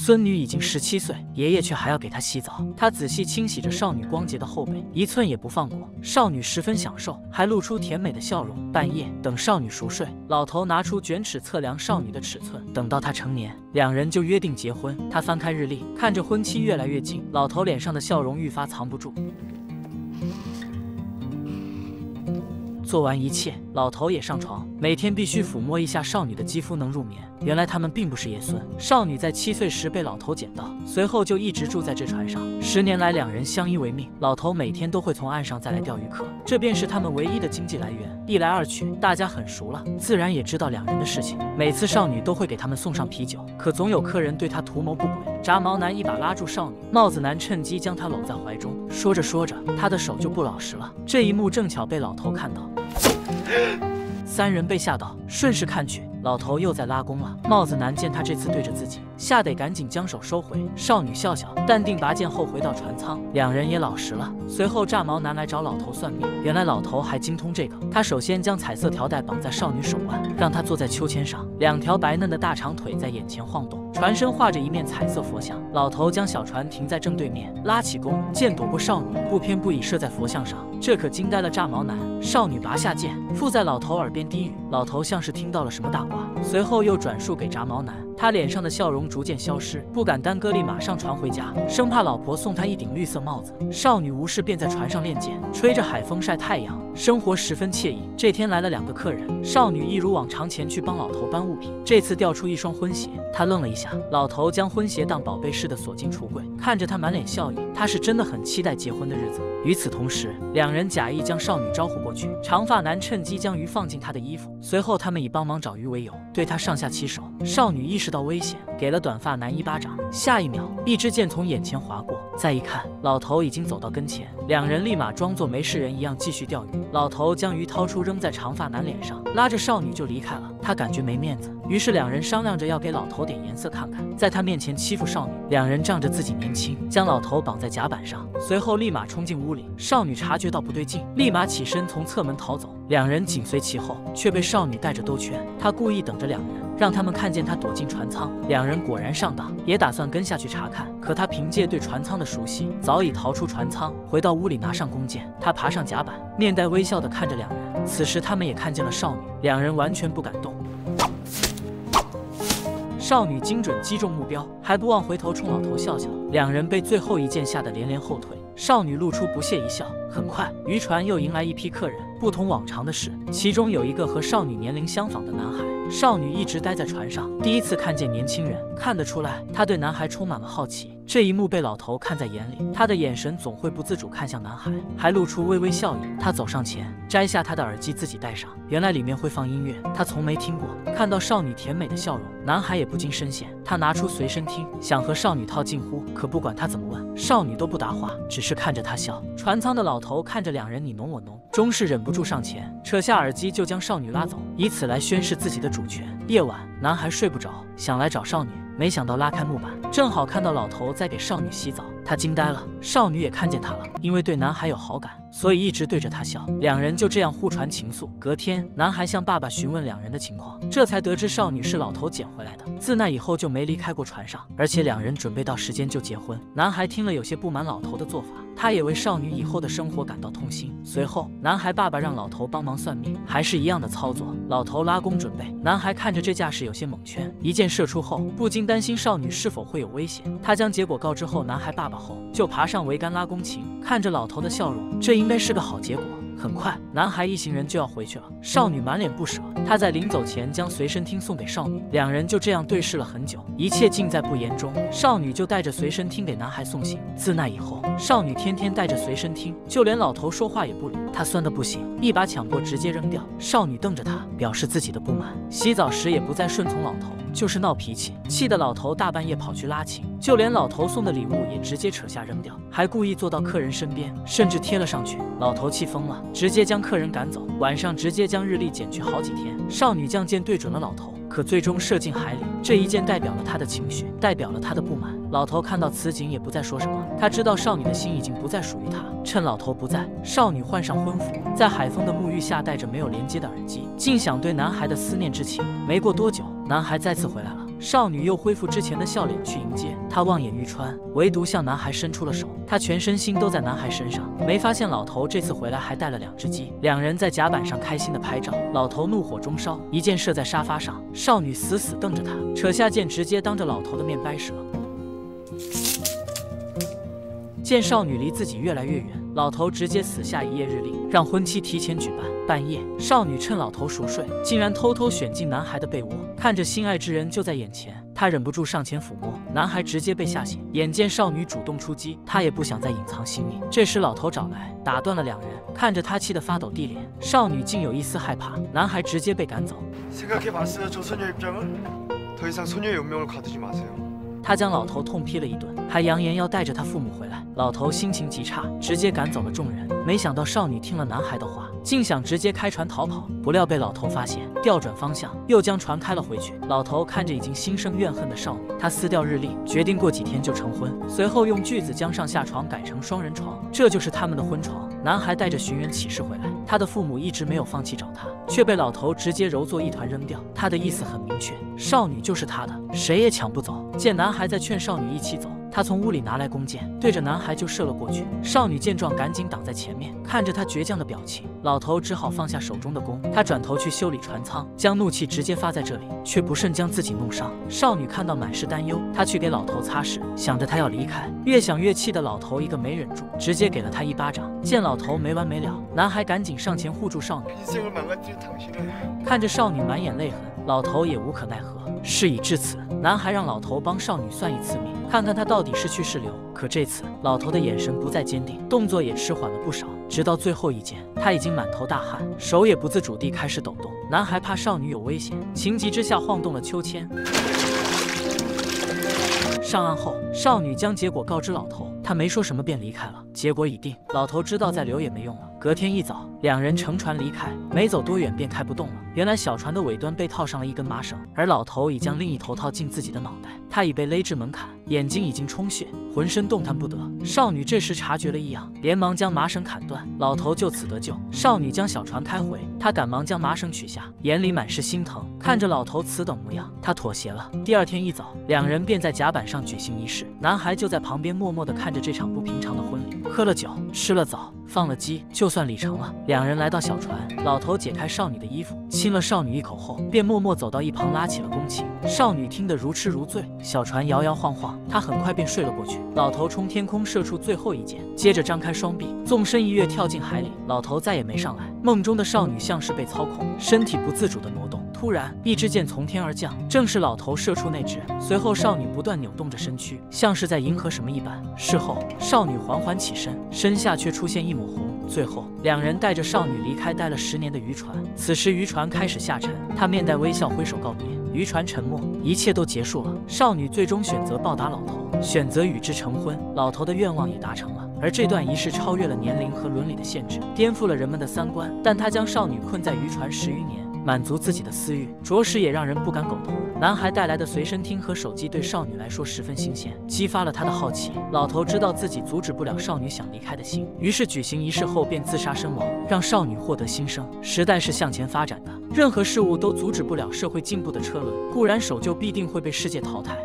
孙女已经十七岁，爷爷却还要给她洗澡。他仔细清洗着少女光洁的后背，一寸也不放过。少女十分享受，还露出甜美的笑容。半夜，等少女熟睡，老头拿出卷尺测量少女的尺寸。等到她成年，两人就约定结婚。他翻开日历，看着婚期越来越近，老头脸上的笑容愈发藏不住。做完一切，老头也上床，每天必须抚摸一下少女的肌肤能入眠。原来他们并不是爷孙。少女在七岁时被老头捡到，随后就一直住在这船上。十年来，两人相依为命。老头每天都会从岸上再来钓鱼客，这便是他们唯一的经济来源。一来二去，大家很熟了，自然也知道两人的事情。每次少女都会给他们送上啤酒，可总有客人对她图谋不轨。炸毛男一把拉住少女，帽子男趁机将她搂在怀中，说着说着，他的手就不老实了。这一幕正巧被老头看到。三人被吓到，顺势看去，老头又在拉弓了。帽子男见他这次对着自己，吓得赶紧将手收回。少女笑笑，淡定拔剑后回到船舱，两人也老实了。随后炸毛男来找老头算命，原来老头还精通这个。他首先将彩色条带绑在少女手腕，让她坐在秋千上，两条白嫩的大长腿在眼前晃动。船身画着一面彩色佛像，老头将小船停在正对面，拉起弓，箭躲过少女，不偏不倚射在佛像上，这可惊呆了炸毛男。少女拔下剑，附在老头耳边低语，老头像是听到了什么大话，随后又转述给炸毛男。他脸上的笑容逐渐消失，不敢耽搁，立马上船回家，生怕老婆送他一顶绿色帽子。少女无事便在船上练剑，吹着海风晒太阳，生活十分惬意。这天来了两个客人，少女一如往常前去帮老头搬物品，这次掉出一双婚鞋，她愣了一下，老头将婚鞋当宝贝似的锁进橱柜，看着他满脸笑意，他是真的很期待结婚的日子。与此同时，两人假意将少女招呼过去，长发男趁机将鱼放进他的衣服，随后他们以帮忙找鱼为由，对他上下其手。少女意识。到危险，给了短发男一巴掌。下一秒，一支箭从眼前划过，再一看，老头已经走到跟前。两人立马装作没事人一样继续钓鱼。老头将鱼掏出扔在长发男脸上，拉着少女就离开了。他感觉没面子，于是两人商量着要给老头点颜色看看，在他面前欺负少女。两人仗着自己年轻，将老头绑在甲板上，随后立马冲进屋里。少女察觉到不对劲，立马起身从侧门逃走。两人紧随其后，却被少女带着兜圈。他故意等着两人，让他们看见他躲进船舱。两人果然上当，也打算跟下去查看。可他凭借对船舱的熟悉，早已逃出船舱，回到屋里拿上弓箭。他爬上甲板，面带微笑地看着两人。此时他们也看见了少女，两人完全不敢动。少女精准击中目标，还不忘回头冲老头笑笑。两人被最后一箭吓得连连后退。少女露出不屑一笑。很快，渔船又迎来一批客人。不同往常的是，其中有一个和少女年龄相仿的男孩。少女一直待在船上，第一次看见年轻人，看得出来，她对男孩充满了好奇。这一幕被老头看在眼里，他的眼神总会不自主看向男孩，还露出微微笑意。他走上前，摘下他的耳机，自己戴上。原来里面会放音乐，他从没听过。看到少女甜美的笑容，男孩也不禁深陷。他拿出随身听，想和少女套近乎，可不管他怎么问，少女都不答话，只是看着他笑。船舱的老头看着两人你侬我侬，终是忍不住上前，扯下耳机就将少女拉走，以此来宣示自己的主权。夜晚，男孩睡不着，想来找少女。没想到拉开木板，正好看到老头在给少女洗澡，他惊呆了。少女也看见他了，因为对男孩有好感，所以一直对着他笑。两人就这样互传情愫。隔天，男孩向爸爸询问两人的情况，这才得知少女是老头捡回来的，自那以后就没离开过船上，而且两人准备到时间就结婚。男孩听了有些不满老头的做法。他也为少女以后的生活感到痛心。随后，男孩爸爸让老头帮忙算命，还是一样的操作。老头拉弓准备，男孩看着这架势有些蒙圈，一箭射出后，不禁担心少女是否会有危险。他将结果告知后男孩爸爸后，就爬上桅杆拉弓琴，看着老头的笑容，这应该是个好结果。很快，男孩一行人就要回去了。少女满脸不舍，他在临走前将随身听送给少女，两人就这样对视了很久，一切尽在不言中。少女就带着随身听给男孩送信。自那以后，少女天天带着随身听，就连老头说话也不理。她酸的不行，一把抢过直接扔掉。少女瞪着他，表示自己的不满。洗澡时也不再顺从老头，就是闹脾气，气得老头大半夜跑去拉琴，就连老头送的礼物也直接扯下扔掉，还故意坐到客人身边，甚至贴了上去。老头气疯了。直接将客人赶走，晚上直接将日历剪去好几天。少女将剑对准了老头，可最终射进海里。这一箭代表了他的情绪，代表了他的不满。老头看到此景也不再说什么，他知道少女的心已经不再属于他。趁老头不在，少女换上婚服，在海风的沐浴下，戴着没有连接的耳机，尽享对男孩的思念之情。没过多久，男孩再次回来了。少女又恢复之前的笑脸去迎接。她望眼欲穿，唯独向男孩伸出了手。她全身心都在男孩身上，没发现老头这次回来还带了两只鸡。两人在甲板上开心的拍照。老头怒火中烧，一箭射在沙发上。少女死死瞪着他，扯下剑，直接当着老头的面掰折。见少女离自己越来越远，老头直接死下一夜日历，让婚期提前举办。半夜，少女趁老头熟睡，竟然偷偷选进男孩的被窝，看着心爱之人就在眼前，她忍不住上前抚摸，男孩直接被吓醒。眼见少女主动出击，他也不想再隐藏性命。这时，老头找来，打断了两人，看着他气得发抖地脸，少女竟有一丝害怕。男孩直接被赶走。他将老头痛批了一顿，还扬言要带着他父母回来。老头心情极差，直接赶走了众人。没想到少女听了男孩的话，竟想直接开船逃跑，不料被老头发现，调转方向，又将船开了回去。老头看着已经心生怨恨的少女，他撕掉日历，决定过几天就成婚。随后用锯子将上下床改成双人床，这就是他们的婚床。男孩带着寻人启事回来，他的父母一直没有放弃找他，却被老头直接揉作一团扔掉。他的意思很明确，少女就是他的，谁也抢不走。见男孩在劝少女一起走。他从屋里拿来弓箭，对着男孩就射了过去。少女见状，赶紧挡在前面，看着他倔强的表情，老头只好放下手中的弓。他转头去修理船舱，将怒气直接发在这里，却不慎将自己弄伤。少女看到满是担忧，她去给老头擦拭，想着他要离开，越想越气的老头一个没忍住，直接给了他一巴掌。见老头没完没了，男孩赶紧上前护住少女。看着少女满眼泪痕，老头也无可奈何。事已至此，男孩让老头帮少女算一次命，看看他到底是去是留。可这次，老头的眼神不再坚定，动作也迟缓了不少。直到最后一剑，他已经满头大汗，手也不自主地开始抖动。男孩怕少女有危险，情急之下晃动了秋千。上岸后，少女将结果告知老头，他没说什么便离开了。结果已定，老头知道再留也没用了。隔天一早，两人乘船离开，没走多远便开不动了。原来小船的尾端被套上了一根麻绳，而老头已将另一头套进自己的脑袋，他已被勒至门槛，眼睛已经充血，浑身动弹不得。少女这时察觉了异样，连忙将麻绳砍断，老头就此得救。少女将小船开回，她赶忙将麻绳取下，眼里满是心疼。看着老头此等模样，她妥协了。第二天一早，两人便在甲板上举行仪式，男孩就在旁边默默地看着这场不平常的婚礼，喝了酒，吃了枣。放了鸡，就算礼成了。两人来到小船，老头解开少女的衣服，亲了少女一口后，便默默走到一旁拉起了弓琴。少女听得如痴如醉，小船摇摇晃晃，她很快便睡了过去。老头冲天空射出最后一箭，接着张开双臂，纵身一跃跳进海里。老头再也没上来。梦中的少女像是被操控，身体不自主的挪动。突然，一支箭从天而降，正是老头射出那只。随后，少女不断扭动着身躯，像是在迎合什么一般。事后，少女缓缓起身，身下却出现一抹红。最后，两人带着少女离开待了十年的渔船。此时，渔船开始下沉，他面带微笑挥手告别。渔船沉没，一切都结束了。少女最终选择报答老头，选择与之成婚。老头的愿望也达成了。而这段仪式超越了年龄和伦理的限制，颠覆了人们的三观。但他将少女困在渔船十余年。满足自己的私欲，着实也让人不敢苟同。男孩带来的随身听和手机对少女来说十分新鲜，激发了她的好奇。老头知道自己阻止不了少女想离开的心，于是举行仪式后便自杀身亡，让少女获得新生。时代是向前发展的，任何事物都阻止不了社会进步的车轮。固然守旧必定会被世界淘汰。